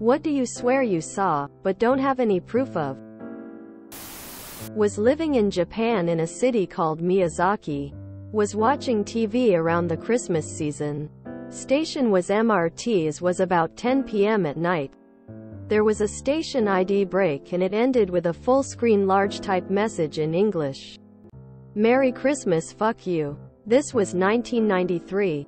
What do you swear you saw, but don't have any proof of? Was living in Japan in a city called Miyazaki. Was watching TV around the Christmas season. Station was MRT as was about 10 p.m. at night. There was a station ID break and it ended with a full-screen large-type message in English. Merry Christmas fuck you. This was 1993.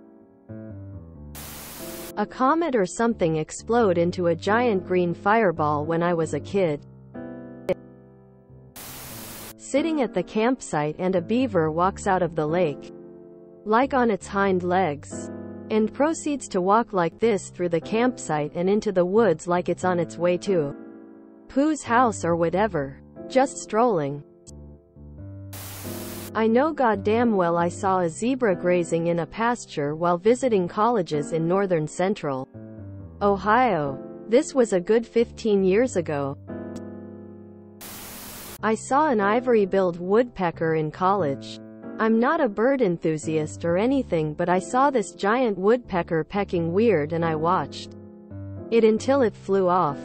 A comet or something explode into a giant green fireball when I was a kid. Sitting at the campsite and a beaver walks out of the lake. Like on its hind legs. And proceeds to walk like this through the campsite and into the woods like it's on its way to Pooh's house or whatever. Just strolling. I know goddamn well I saw a zebra grazing in a pasture while visiting colleges in northern central Ohio. This was a good 15 years ago. I saw an ivory-billed woodpecker in college. I'm not a bird enthusiast or anything but I saw this giant woodpecker pecking weird and I watched it until it flew off.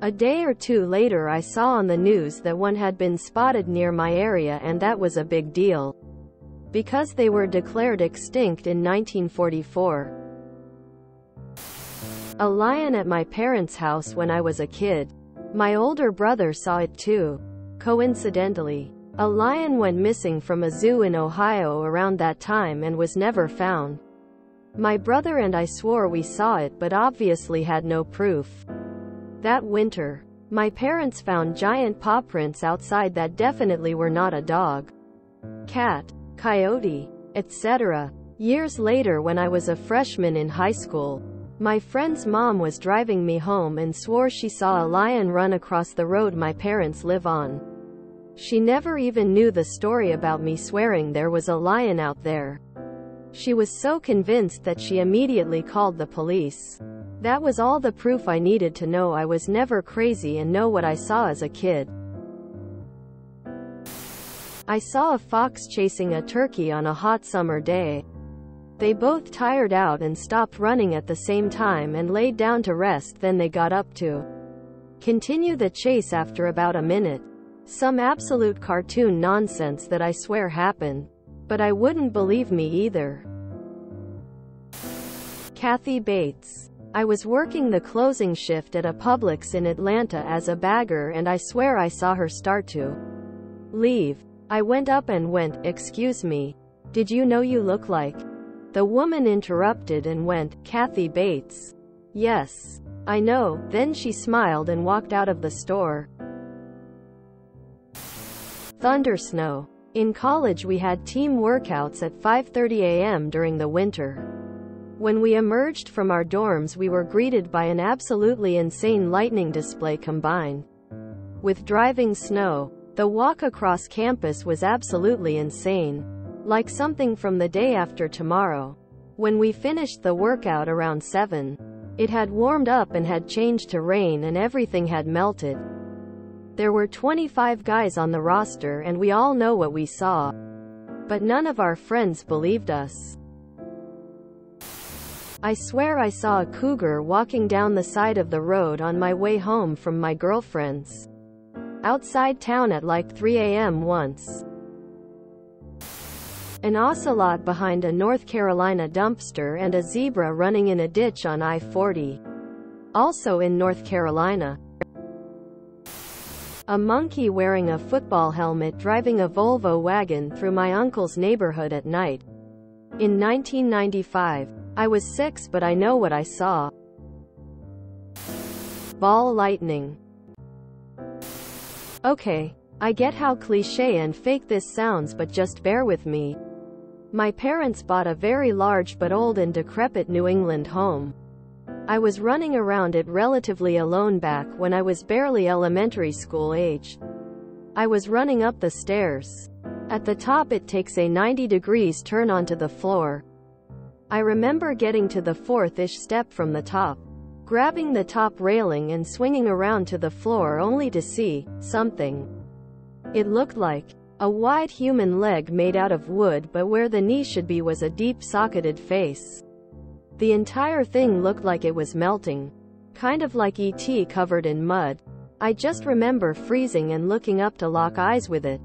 A day or two later I saw on the news that one had been spotted near my area and that was a big deal. Because they were declared extinct in 1944. A lion at my parents' house when I was a kid. My older brother saw it too. Coincidentally, a lion went missing from a zoo in Ohio around that time and was never found. My brother and I swore we saw it but obviously had no proof. That winter, my parents found giant paw prints outside that definitely were not a dog, cat, coyote, etc. Years later when I was a freshman in high school, my friend's mom was driving me home and swore she saw a lion run across the road my parents live on. She never even knew the story about me swearing there was a lion out there. She was so convinced that she immediately called the police. That was all the proof I needed to know I was never crazy and know what I saw as a kid. I saw a fox chasing a turkey on a hot summer day. They both tired out and stopped running at the same time and laid down to rest then they got up to continue the chase after about a minute. Some absolute cartoon nonsense that I swear happened. But I wouldn't believe me either. Kathy Bates I was working the closing shift at a Publix in Atlanta as a bagger and I swear I saw her start to leave. I went up and went, excuse me. Did you know you look like? The woman interrupted and went, Kathy Bates. Yes. I know, then she smiled and walked out of the store. Thundersnow. In college we had team workouts at 5.30 a.m. during the winter. When we emerged from our dorms we were greeted by an absolutely insane lightning display combined with driving snow. The walk across campus was absolutely insane. Like something from the day after tomorrow. When we finished the workout around 7, it had warmed up and had changed to rain and everything had melted. There were 25 guys on the roster and we all know what we saw. But none of our friends believed us. I swear I saw a cougar walking down the side of the road on my way home from my girlfriend's outside town at like 3 a.m. once. An ocelot behind a North Carolina dumpster and a zebra running in a ditch on I-40. Also in North Carolina. A monkey wearing a football helmet driving a Volvo wagon through my uncle's neighborhood at night. In 1995. I was six but I know what I saw. Ball lightning. Okay. I get how cliche and fake this sounds but just bear with me. My parents bought a very large but old and decrepit New England home. I was running around it relatively alone back when I was barely elementary school age. I was running up the stairs. At the top it takes a 90 degrees turn onto the floor. I remember getting to the fourth-ish step from the top, grabbing the top railing and swinging around to the floor only to see something. It looked like a wide human leg made out of wood but where the knee should be was a deep socketed face. The entire thing looked like it was melting. Kind of like E.T. covered in mud. I just remember freezing and looking up to lock eyes with it.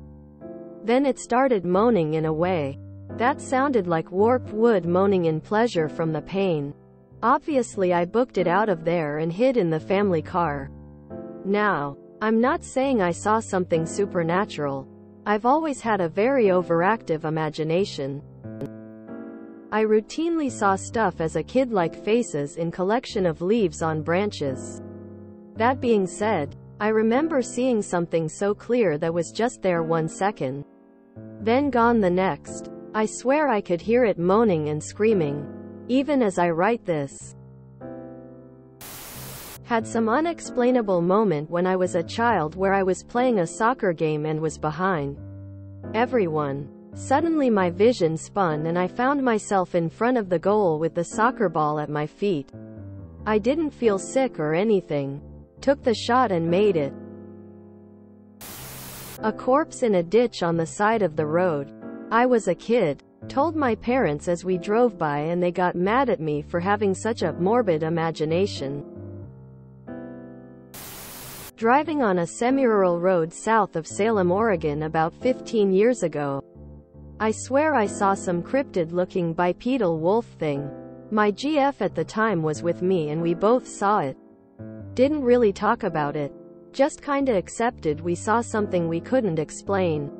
Then it started moaning in a way. That sounded like warped wood moaning in pleasure from the pain. Obviously I booked it out of there and hid in the family car. Now, I'm not saying I saw something supernatural. I've always had a very overactive imagination. I routinely saw stuff as a kid like faces in collection of leaves on branches. That being said, I remember seeing something so clear that was just there one second. Then gone the next. I swear I could hear it moaning and screaming. Even as I write this. Had some unexplainable moment when I was a child where I was playing a soccer game and was behind everyone. Suddenly my vision spun and I found myself in front of the goal with the soccer ball at my feet. I didn't feel sick or anything. Took the shot and made it. A corpse in a ditch on the side of the road. I was a kid. Told my parents as we drove by and they got mad at me for having such a morbid imagination. Driving on a semi-rural road south of Salem, Oregon about 15 years ago. I swear I saw some cryptid-looking bipedal wolf thing. My GF at the time was with me and we both saw it. Didn't really talk about it. Just kinda accepted we saw something we couldn't explain.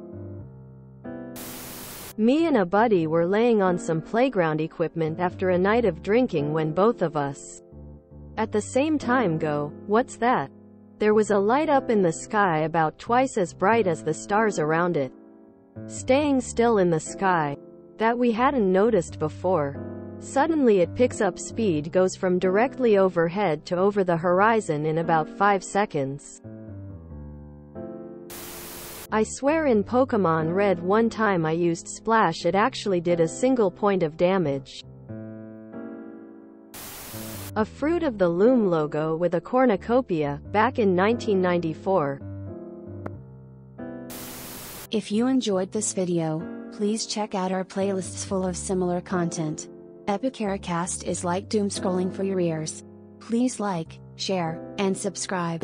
Me and a buddy were laying on some playground equipment after a night of drinking when both of us at the same time go, what's that? There was a light up in the sky about twice as bright as the stars around it. Staying still in the sky. That we hadn't noticed before. Suddenly it picks up speed goes from directly overhead to over the horizon in about 5 seconds. I swear in Pokemon Red one time I used Splash it actually did a single point of damage. A fruit of the Loom logo with a cornucopia, back in 1994. If you enjoyed this video, please check out our playlists full of similar content. Epicaricast is like doom scrolling for your ears. Please like, share, and subscribe.